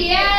Yeah.